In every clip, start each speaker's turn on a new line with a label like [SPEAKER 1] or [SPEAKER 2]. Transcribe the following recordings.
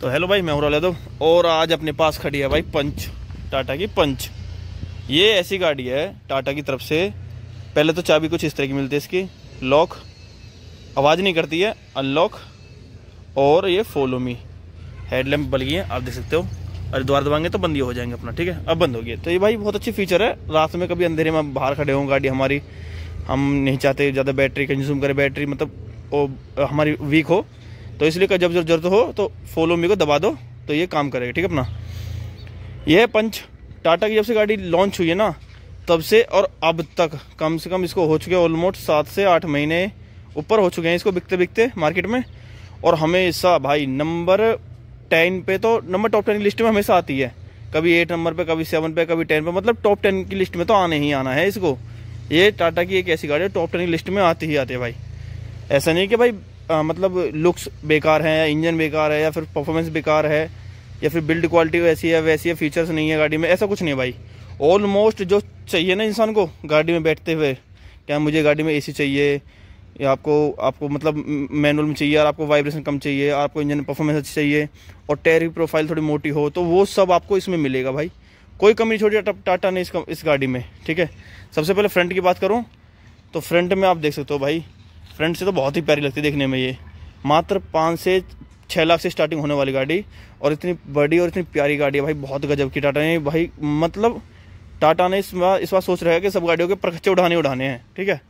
[SPEAKER 1] तो हेलो भाई, मैं हूँ यादव और आज अपने पास खड़ी है भाई पंच, टाटा की पंच। ये ऐसी गाड़ी है टाटा की तरफ़ से। पहले तो चाबी कुछ इस तरह की मिलती है इसकी। लॉक आवाज़ नहीं करती है अनलॉक और ये फॉलो मी हेडलैम्प बल गई है, आप देख सकते हो। अरे द्वार दबाएँगे तो बंद ही हो जाएँगे अपना, ठीक है? अब बंद हो गया। तो ये भाई बहुत अच्छी फीचर है। रात में कभी अंधेरे में बाहर खड़े हों, गाड़ी हमारी, हम नहीं चाहते ज़्यादा बैटरी कंज्यूम करे बैटरी मतलब वो, हमारी वीक हो। तो इसलिए जब जब ज़रूरत हो तो फॉलो मी को दबा दो तो ये काम करेगा, ठीक है अपना। ये है पंच टाटा की जब से गाड़ी लॉन्च हुई है ना, तब से और अब तक, कम से कम इसको हो चुके हैं ऑलमोस्ट सात से आठ महीने ऊपर हो चुके हैं इसको बिकते बिकते मार्केट में। और हमेशा भाई नंबर टेन पे तो नंबर टॉप टेन की लिस्ट में हमेशा आती है। कभी एट नंबर पे, कभी सेवन पे, कभी टेन पे मतलब टॉप टेन की लिस्ट में तो आने ही आना है इसको। ये टाटा की एक ऐसी गाड़ी है टॉप टेन की लिस्ट में आती ही आती है भाई। ऐसा नहीं कि भाई आ, मतलब लुक्स बेकार हैं या इंजन बेकार है या फिर परफॉर्मेंस बेकार है या फिर बिल्ड क्वालिटी वैसी है वैसी है फीचर्स नहीं है गाड़ी में ऐसा कुछ नहीं भाई। ऑलमोस्ट जो चाहिए ना इंसान को गाड़ी में बैठते हुए क्या मुझे गाड़ी में एसी चाहिए या आपको आपको मतलब मैनुअल में चाहिए और आपको वाइब्रेशन कम चाहिए आपको इंजन परफॉर्मेंस अच्छी चाहिए और टायर की प्रोफ़ाइल थोड़ी मोटी हो तो वो सब आपको इसमें मिलेगा भाई। कोई कमी नहीं छोड़ी टाटा ने इस इस गाड़ी में ठीक है? सबसे पहले फ्रंट की बात करूँ तो फ्रंट में आप देख सकते हो भाई फ्रंट से तो बहुत ही प्यारी लगती है देखने में ये। मात्र पाँच से छः लाख से स्टार्टिंग होने वाली गाड़ी और इतनी बड़ी और इतनी प्यारी गाड़ी है भाई, बहुत गजब की टाटा ने। भाई मतलब टाटा ने इस बार इस बार सोच रहा है कि सब गाड़ियों के परखच्चे उठाने उठाने हैं, ठीक है?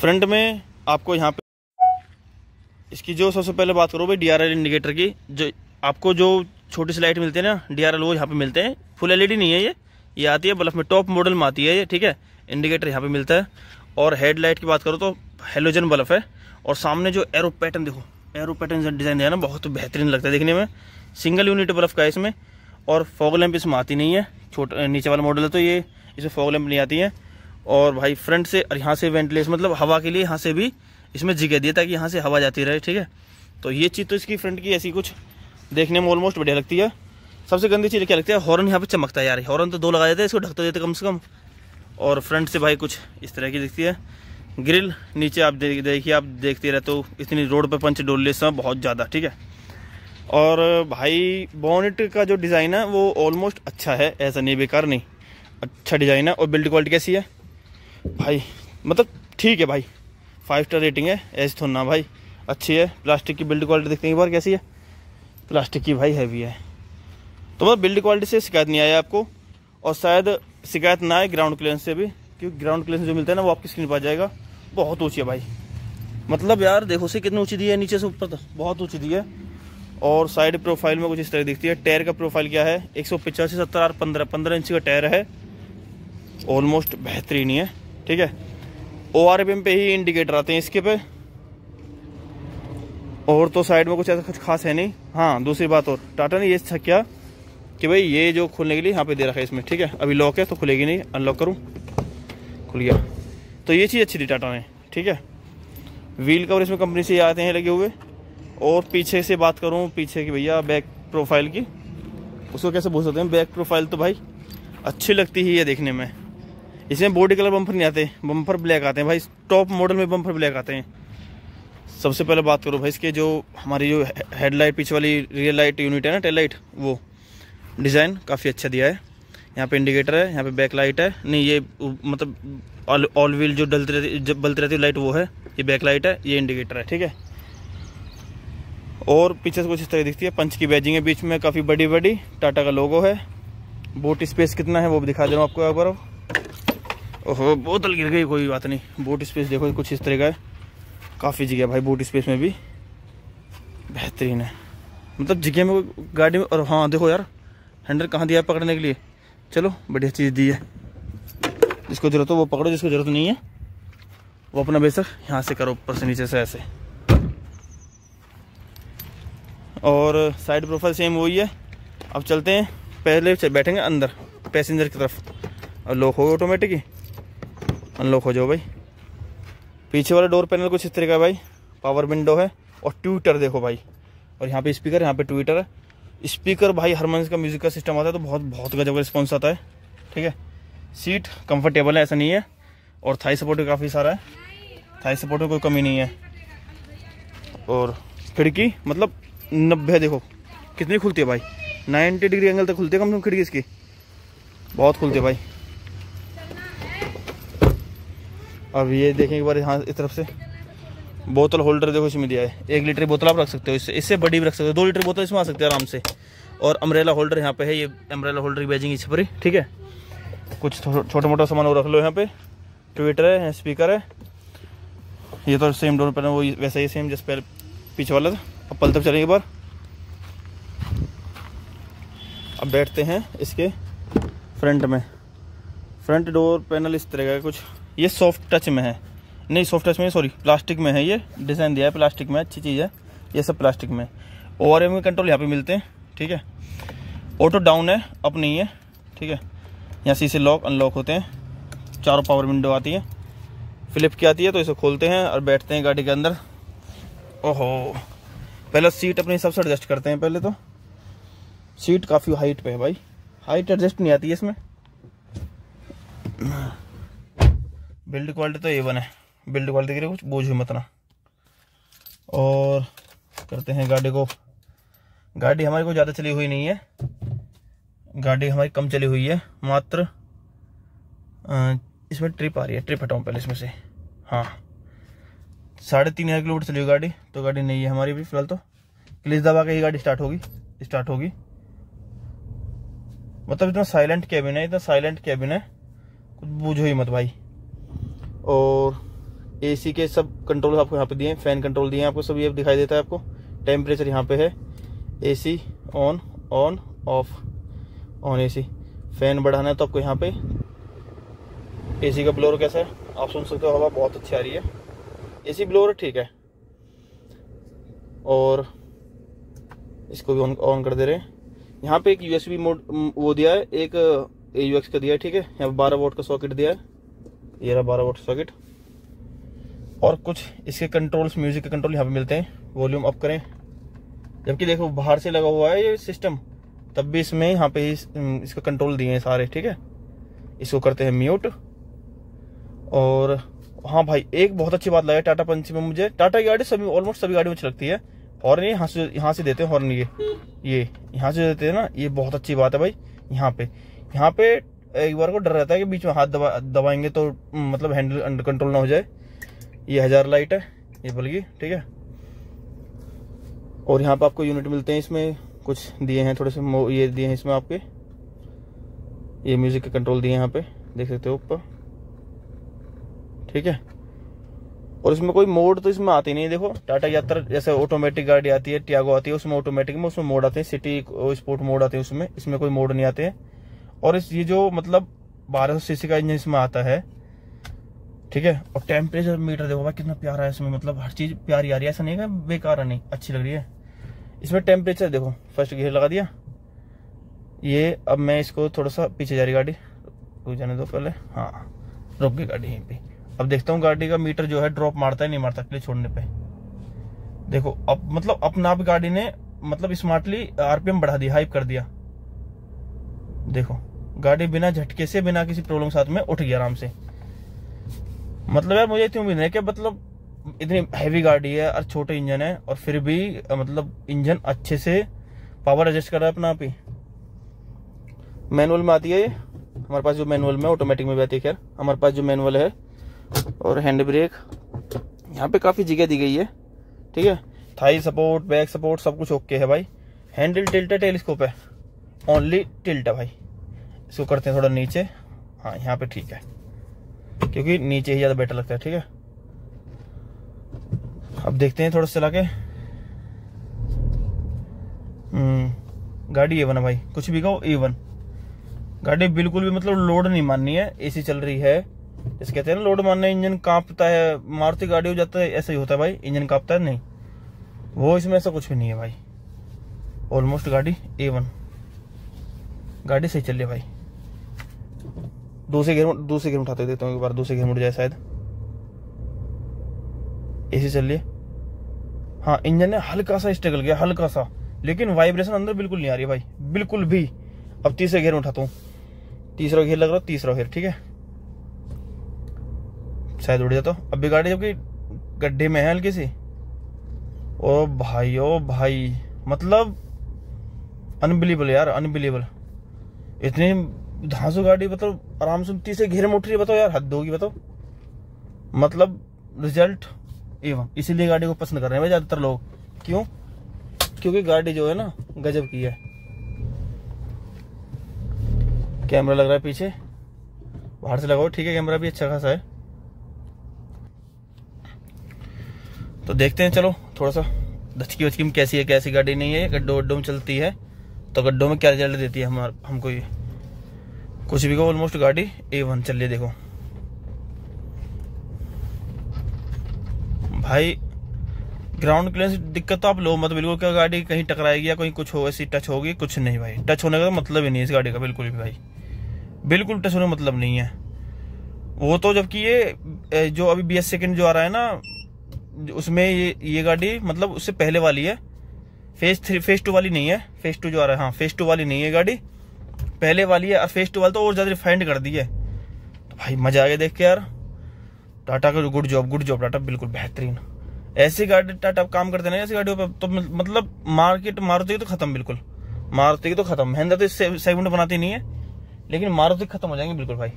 [SPEAKER 1] फ्रंट में आपको यहाँ पे इसकी जो सबसे पहले बात करो भाई डीआरएल इंडिकेटर की, जो आपको जो छोटी सी लाइट मिलती है ना डी आर वो यहाँ पे मिलते हैं। फुल एलईडी नहीं है ये ये आती है बल्ब में टॉप मॉडल में आती है ये, ठीक है? इंडिकेटर यहाँ पे मिलता है। और हेडलाइट की बात करो तो हेलोजन बल्ब है और सामने जो एरो पैटर्न, देखो, एरो पैटर्न डिज़ाइन है ना, बहुत बेहतरीन लगता है देखने में। सिंगल यूनिट बल्ब का है इसमें और फॉग लैंप इसमें आती नहीं है। छोटा नीचे वाला मॉडल है तो ये, इसमें फॉग लैंप नहीं आती है। और भाई फ्रंट से और यहाँ से वेंटिलेशन मतलब हवा के लिए यहाँ से भी इसमें जगह दिया ताकि यहाँ से हवा जाती रहे, ठीक है? तो ये चीज़ तो इसकी फ्रंट की ऐसी कुछ देखने में ऑलमोस्ट बढ़िया लगती है। सबसे गंदी चीज़ क्या लगती है? हॉर्न यहाँ पे चमकता है यार। हॉर्न तो दो लगा देते हैं, इसको ढक तो देते कम से कम। और फ्रंट से भाई कुछ इस तरह की दिखती है। ग्रिल नीचे आप देखिए, आप देखते रहते हो इतनी रोड पे पंच डोल समय बहुत ज़्यादा, ठीक है? और भाई बॉनेट का जो डिज़ाइन है, वो ऑलमोस्ट अच्छा है, ऐसा नहीं, बेकार नहीं। अच्छा डिज़ाइन है और बिल्ड क्वालिटी कैसी है? भाई मतलब ठीक है भाई। फाइव स्टार रेटिंग है, ऐसी थोड़ा ना भाई। अच्छी है प्लास्टिक की बिल्ड क्वालिटी देखते हैं एक बार कैसी है। प्लास्टिक की भाई हैवी है। तो मतलब बिल्ड क्वालिटी से शिकायत नहीं आई आपको, और शायद शिकायत ना आए ग्राउंड क्लियरेंस से भी क्योंकि ग्राउंड क्लियरेंस जो मिलता है ना, वो आपकी स्क्रीन पर आ जाएगा। बहुत ऊँची है भाई। मतलब यार, देखो से कितनी ऊँची दी है, नीचे से ऊपर तक। बहुत ऊँची दी है। और साइड प्रोफ़ाइल में कुछ इस तरह दिखती है। टायर का प्रोफ़ाइल क्या है? एक सौ पिचासी, सत्तर आर पंद्रह। पंद्रह इंच का टायर है। ऑलमोस्ट बेहतरीन ही है। ठीक है? ओ आर एम पे ही इंडिकेटर आते हैं इसके पे। और तो साइड में कुछ ऐसा कुछ खास है नहीं। हाँ दूसरी बात और। टाटा ने ये किया? कि भाई, ये जो खोलने के लिए यहाँ पे दे रखा है इसमें। ठीक है? अभी लॉक है तो खुलेगी नहीं। अनलॉक करूँ। खुल गया। तो ये चीज़ अच्छी थी टाटा ने, ठीक है? व्हील कवर इसमें कंपनी से आते हैं लगे हुए। और पीछे से बात करूँ, पीछे की भैया बैक प्रोफ़ाइल की। उसको कैसे बोल सकते हैं? बैक प्रोफ़ाइल तो भाई अच्छी लगती ही है देखने में। इसमें बॉडी कलर बम्फर नहीं आते बम्फर ब्लैक आते हैं भाई। टॉप मॉडल में बम्फर ब्लैक आते हैं। सबसे पहले बात करो भाई इसके जो हमारी जो हेडलाइट पीछे वाली रियल लाइट यूनिट है ना टेल लाइट वो। डिज़ाइन काफ़ी अच्छा दिया है। यहाँ पे इंडिकेटर है, यहाँ पे बैक लाइट है। नहीं, ये मतलब ऑल व्हील जो डलती रहती, जब बलती रहती लाइट वो है। ये बैक लाइट है, ये इंडिकेटर है, ठीक है? और पीछे से कुछ इस तरह दिखती है, पंच की बैजिंग है, बीच में काफ़ी बड़ी बड़ी टाटा का लोगो है। बोट स्पेस कितना है, वो भी दिखा दे रहा हूँ आपको एक ओहो बोतल गिर गई कोई बात नहीं। बोट स्पेस देखो, कुछ इस तरह का है। काफ़ी जगह भाई बोट स्पेस में भी। बेहतरीन है। मतलब जगह में गाड़ी में और हाँ देखो यार, हैंडल कहाँ दिया पकड़ने के लिए? चलो, बढ़िया चीज़ दी है। जिसको ज़रूरत हो वो पकड़ो, जिसको ज़रूरत नहीं है, वो अपना बेशक यहाँ से करो, ऊपर से नीचे से ऐसे। और साइड प्रोफ़ाइल सेम वही है। अब चलते हैं, पहले बैठेंगे अंदर पैसेंजर की तरफ़। और लॉक हो गया ऑटोमेटिक ही। अनलॉक हो जाओ भाई। पीछे वाला डोर पैनल कुछ इस तरह का भाई। पावर विंडो है और ट्विटर देखो भाई। और यहाँ पे स्पीकर यहाँ पे ट्विटर है। स्पीकर भाई हरमन का म्यूज़िक का सिस्टम आता है तो बहुत बहुत गजब का रिस्पॉन्स आता है, ठीक है? सीट कंफर्टेबल है, ऐसा नहीं है। और थाई सपोर्ट भी काफ़ी सारा है। थाई सपोर्ट में कोई कमी नहीं है। और खिड़की मतलब नब्बे, देखो, कितनी खुलती है भाई? नाइन्टी डिग्री एंगल तक खुलती है कम से कम खिड़की इसकी। बहुत खुलती है भाई। अब ये देखें एक बार यहाँ, इस तरफ़ से। बोतल होल्डर देखो इसमें दिया है। एक लीटर बोतल आप रख सकते हो, इससे इससे बड़ी भी रख सकते हो। दो लीटर बोतल इसमें आ सकते हैं आराम से। और अम्ब्रेला होल्डर यहाँ पे है, ये अम्ब्रेला होल्डर की बैजिंग इस पर, ठीक है? कुछ छोटा मोटा सामान वो रख लो यहाँ पे। ट्विटर है स्पीकर है। ये तो सेम डोर पर वो वैसा ही सेम जिस पहले पीछे वाला था। अब पल तक चलेंगे बार। अब बैठते हैं इसके फ्रंट में। फ्रंट डोर पैनल इस तरह का कुछ। ये सॉफ्ट टच में है। नहीं सॉफ्ट टच में सॉरी प्लास्टिक में है ये. डिज़ाइन दिया है प्लास्टिक में. अच्छी चीज़ है. ये सब प्लास्टिक में ओ आर एम कंट्रोल यहाँ पे मिलते हैं, ठीक है? ऑटो डाउन है अप नहीं है, ठीक है? यहाँ सी लॉक अनलॉक होते हैं. चारों पावर विंडो आती है. फ्लिप की आती है तो इसे खोलते हैं और बैठते हैं गाड़ी के अंदर. ओहो. पहले सीट अपने हिसाब से एडजस्ट करते हैं पहले तो. सीट काफ़ी हाइट पे है भाई. हाइट एडजस्ट नहीं आती है इसमें. बिल्ड क्वालिटी तो ए वन है. बिल्ड क्वालिटी के लिए कुछ बोझ मत ना और करते हैं गाड़ी को। गाड़ी हमारी को ज़्यादा चली हुई नहीं है। गाड़ी हमारी कम चली हुई है। मात्र इसमें ट्रिप आ रही है। ट्रिप हटाऊँ पहले इसमें से। हाँ। साढ़े तीन हज़ार किलोमीटर चली हुई गाड़ी। तो गाड़ी नहीं है हमारी भी फ़िलहाल तो। क्लिस दबा के ही गाड़ी स्टार्ट होगी। स्टार्ट होगी। मतलब इतना साइलेंट कैबिन है, इतना साइलेंट कैबिन है। कुछ बूझो ही मत भाई। और एसी के सब कंट्रोल आपको यहाँ पे दिए फ़ैन कंट्रोल दिए हैं आपको सब ये दिखाई देता है आपको। टेम्परेचर यहाँ पे है AC on on off on AC fan बढ़ाना है तो आपको यहाँ पे एसी का ब्लोर कैसा है, आप सुन सकते हो, हवा बहुत अच्छी आ रही है। एसी ब्लोर ठीक है। और इसको भी ऑन ऑन कर दे रहे हैं। यहाँ पे एक यूएसबी मोड वो दिया है, एक एयूएक्स का दिया है, ठीक है। यहाँ बारह वोट का सॉकेट दिया है। ये रहा बारह वोट सॉकेट और कुछ इसके कंट्रोल्स म्यूज़िक के कंट्रोल यहाँ पे मिलते हैं। वॉल्यूम अप करें। जबकि देखो बाहर से लगा हुआ है ये सिस्टम तब भी इसमें यहाँ पे इस, इसका कंट्रोल दिए हैं सारे ठीक है? इसको करते हैं म्यूट और हाँ भाई एक बहुत अच्छी बात लगा टाटा पंच में मुझे। टाटा की गाड़ी सभी ऑलमोस्ट सभी गाड़ी में अच्छी लगती है। हॉर्न ये यहाँ से यहाँ से देते हैं हॉर्न ये। ये यहाँ से देते हैं ना ये बहुत अच्छी बात है भाई यहाँ पे। यहाँ पे एक बार को डर रहता है कि बीच में हाथ दबा दबाएँगे तो मतलब हैंडल अंडर कंट्रोल ना हो जाए। ये हज़ार लाइट है, ये बल्कि, ठीक है? और यहाँ पे आपको यूनिट मिलते हैं इसमें, कुछ दिए हैं थोड़े से ये दिए हैं इसमें आपके। ये म्यूज़िक के कंट्रोल दिए यहाँ पे, देख सकते हो ऊपर। ठीक है? और इसमें कोई मोड तो इसमें आती नहीं देखो। टाटा यात्रा जैसे ऑटोमेटिक गाड़ी आती है टियागो आती है, उसमें ऑटोमेटिक में उसमें मोड आते हैं सिटी स्पोर्ट मोड आते हैं उसमें, इसमें कोई मोड नहीं आते हैं। और इस, ये जो मतलब बारह सौ सीसी का इंजन इसमें आता है ठीक है? और टेम्परेचर मीटर देखो भाई, कितना प्यारा है इसमें मतलब हर चीज़ प्यारी आ रही है, ऐसा नहीं है बेकार नहीं, अच्छी लग रही है। इसमें टेम्परेचर देखो फ़र्स्ट गियर लगा दिया। ये, अब मैं इसको थोड़ा सा पीछे जा रही गाड़ी, रुक जाने दो पहले। हाँ रुक गई गाड़ी यहीं पे। अब देखता हूँ गाड़ी का मीटर जो है ड्रॉप मारता है, नहीं मारता क्लिक छोड़ने पे। देखो, अब मतलब अपना आप गाड़ी ने मतलब स्मार्टली आरपीएम बढ़ा दिया हाइप कर दिया। देखो, गाड़ी बिना झटके से, बिना किसी प्रॉब्लम साथ में उठ गया आराम से। मतलब यार मुझे इतनी उम्मीद है कि मतलब इतनी हैवी गाड़ी है और छोटे इंजन है और फिर भी मतलब इंजन अच्छे से पावर एडजस्ट कर रहा है अपना आप ही। मैनुअल में आती है ये। हमारे पास जो मैनुअल में ऑटोमेटिक में भी आती है खैर। हमारे पास जो मैनुअल है और हैंड ब्रेक यहाँ पे काफ़ी जगह दी गई है। ठीक है? थाई सपोर्ट बैक सपोर्ट सब कुछ ओके है भाई। हैंडल टिल्ट टेलीस्कोप है। ओनली टिल्ट है भाई। इसको करते हैं थोड़ा नीचे। हाँ यहाँ पे ठीक है। क्योंकि नीचे ही ज़्यादा बेटर लगता है ठीक है? अब देखते हैं थोड़ा चला के। हम्म, गाड़ी ए वन है भाई कुछ भी कहो ए वन गाड़ी बिल्कुल भी मतलब लोड नहीं माननी है एसी चल रही है। जैसे कहते हैं ना लोड मानने इंजन कांपता है मारुति गाड़ी हो जाता है ऐसा ही होता है भाई इंजन कांपता है नहीं। वो इसमें ऐसा कुछ भी नहीं है भाई। ऑलमोस्ट गाड़ी ए वन गाड़ी सही चल रही है भाई। दूसरे घेर दूसरे घेर उठाते देता हूँ एक बार, दूसरे घेर मुड़ जाए शायद। एसी चल रही है। हाँ इंजन ने हल्का सा स्ट्रगल किया हल्का सा लेकिन वाइब्रेशन अंदर बिल्कुल नहीं आ रही भाई। बिल्कुल भी। अब तीसरे घेर उठाता हूँ। तीसरा घेर लग रहा तीसरा घेर ठीक है? शायद उड़ जाता अब भी गाड़ी जबकि गड्ढे में है हल्की सी। ओ भाई ओ भाई। मतलब अनबिलीबल यार अनबिलीबल इतनी धांसू गाड़ी मतलब आराम से तीसरे घेरे में उठ रही है, बताओ यार, हद होगी, बताओ। मतलब रिज़ल्ट एवं, इसीलिए गाड़ी को पसंद कर रहे हैं भाई ज़्यादातर लोग। क्यों? क्योंकि गाड़ी जो है ना, गजब की है। कैमरा लग रहा है पीछे। बाहर से लगाओ, ठीक है, कैमरा भी अच्छा खासा है। तो देखते हैं, चलो थोड़ा सा धचकी वचकी में कैसी है, कैसी गाड़ी नहीं है गड्ढों वड्ढों में चलती है। तो गड्ढों में क्या रिज़ल्ट देती है हमार, हमको ये। कुछ भी को ऑलमोस्ट गाड़ी ए वन चलिए देखो। भाई ग्राउंड क्लियरेंस दिक्कत तो आप लो मत बिल्कुल क्या गाड़ी कहीं टकराएगी या कहीं कुछ हो, ऐसी टच होगी, कुछ नहीं भाई। टच होने का तो मतलब ही नहीं इस गाड़ी का, बिल्कुल भी भाई। बिल्कुल टच होने का मतलब नहीं है। वो तो जबकि ये जो अभी बी एस सेकेंड जो आ रहा है ना, उसमें ये ये गाड़ी मतलब उससे पहले वाली है। फ़ेज़ थ्री फ़ेज़ टू वाली नहीं है। फ़ेज़ टू जो आ रहा है हाँ फ़ेज़ टू वाली नहीं है गाड़ी। पहले वाली है और फ़ेज़ टू वाली तो और ज़्यादा रिफाइंड कर दी है। तो भाई मज़ा आ गया देख के यार। टाटा का good job good job Tata बिल्कुल बेहतरीन। ऐसी गाड़ी टाटा काम करते ना, ऐसी गाड़ियों पर तो मतलब मार्केट मारुति तो खत्म बिल्कुल। मारुति की तो खत्म। महिंद्रा तो सेगमेंट बनाती नहीं है। लेकिन मारुति खत्म हो जाएँगे बिल्कुल भाई।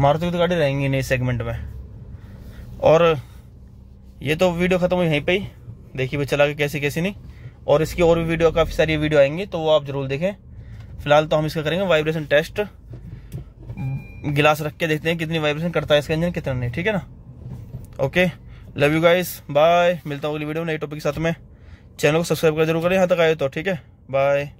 [SPEAKER 1] मारुति की तो गाड़ी रहेंगी नहीं सेगमेंट में। और ये तो वीडियो खत्म हुई यहीं पे ही। देखिए भाई चला के कैसी कैसी नहीं। और इसकी और भी वीडियो काफ़ी सारी वीडियो आएँगी तो वो आप ज़रूर देखें। फ़िलहाल तो हम इसका करेंगे वाइब्रेशन टेस्ट गिलास रख के देखते हैं कितनी वाइब्रेशन करता है इसका इंजन कितना नहीं, ठीक है ना? Okay love you guys bye मिलता हूँ अगली वीडियो में नई टॉपिक के साथ में. चैनल को सब्सक्राइब कर ज़रूर करें, यहाँ तक आए तो ठीक है? बाय